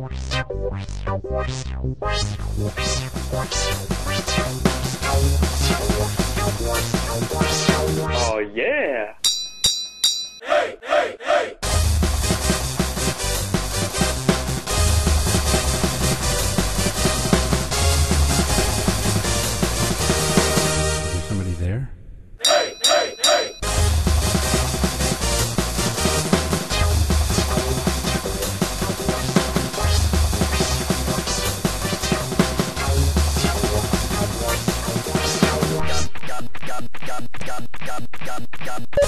Oh yeah! Gab, gab, gab, gab, gab, gab.